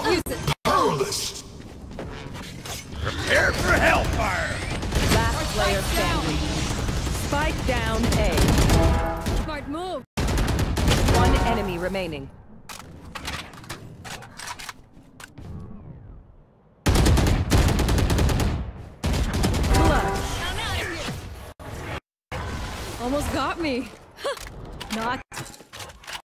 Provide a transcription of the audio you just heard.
can't use it. Powerless. Prepare for hellfire! Last player standing. Spike down A. smart move. One enemy remaining. Almost got me. Not